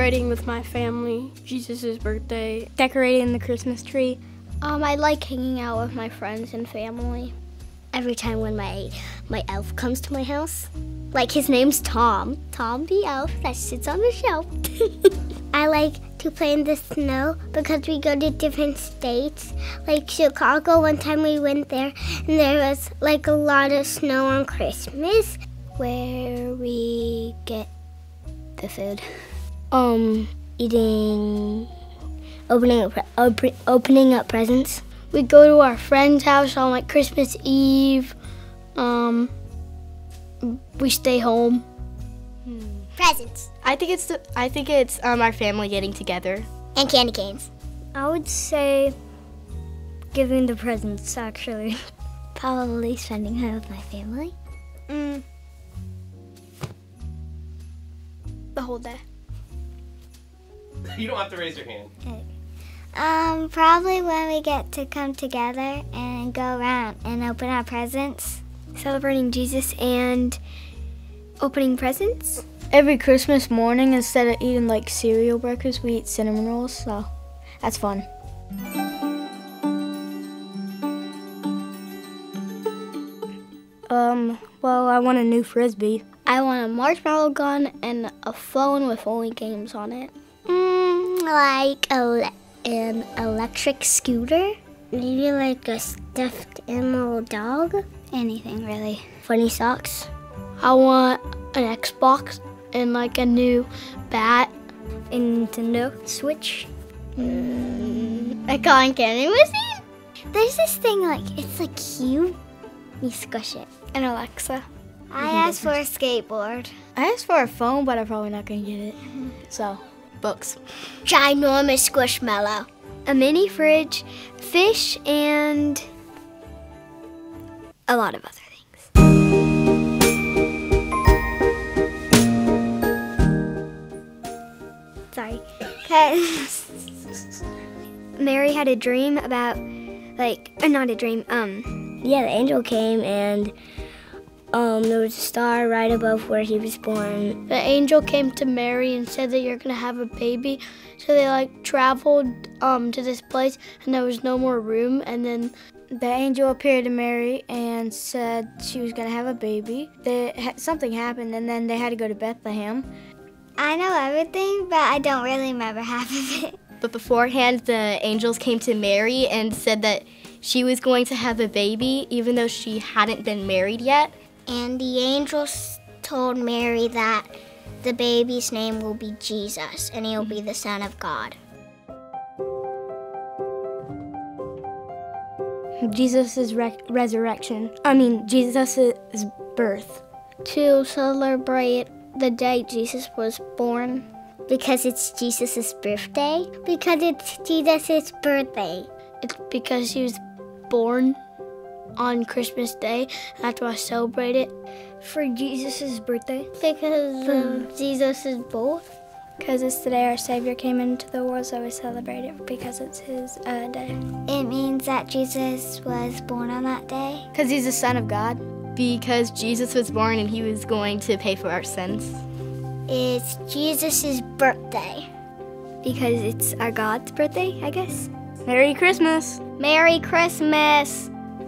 celebrating with my family Jesus' birthday. Decorating the Christmas tree. Um, I like hanging out with my friends and family. Every time when my my elf comes to my house, like his name's Tom, Tom the elf that sits on the shelf. I like to play in the snow because we go to different states. Like Chicago, one time we went there and there was like a lot of snow on Christmas. Where we get the food. Um, eating, opening up, op- opening up presents. We go to our friend's house on like Christmas Eve. Um, we stay home. Presents I think it's the, I think it's um, our family getting together. and candy canes. I would say giving the presents actually. Probably spending time with my family. Mm. The whole day. You don't have to raise your hand. Um, probably when we get to come together and go around and open our presents. Celebrating Jesus and opening presents. Every Christmas morning, instead of eating like cereal breakfast, we eat cinnamon rolls. So that's fun. Um, well, I want a new frisbee. I want a marshmallow gun and a phone with only games on it. Mm, like a, an electric scooter. Maybe like a stuffed animal dog. Anything really. Funny socks. I want an Xbox and like a new bat. A Nintendo Switch. A cotton candy machine. There's this thing like it's like cute. You squish it. An Alexa. I asked for a skateboard. I asked for a phone, but I'm probably not gonna get it. So, books. Ginormous squishmallow. A mini fridge, fish, and a lot of other things. Sorry. Mary had a dream about, like, uh, not a dream, um, Yeah, the angel came and um, there was a star right above where he was born. The angel came to Mary and said that you're gonna have a baby. So they like traveled um to this place and there was no more room and then The angel appeared to Mary and said she was gonna have a baby. They, something happened, and then they had to go to Bethlehem. I know everything, but I don't really remember half of it. But beforehand, the angels came to Mary and said that she was going to have a baby, even though she hadn't been married yet. And the angels told Mary that the baby's name will be Jesus and he'll be the Son of God. Jesus' re- resurrection. I mean, Jesus' birth. to celebrate the day Jesus was born. Because it's Jesus' birthday? Because it's Jesus' birthday. It's because he was born on Christmas Day. That's why I celebrate it. For Jesus' birthday. Because of Jesus' birth. Because it's the day our Savior came into the world, so we celebrate it because it's his uh, day. It means that Jesus was born on that day. Because he's the Son of God. Because Jesus was born and he was going to pay for our sins. It's Jesus' birthday. Because it's our God's birthday, I guess. Merry Christmas! Merry Christmas!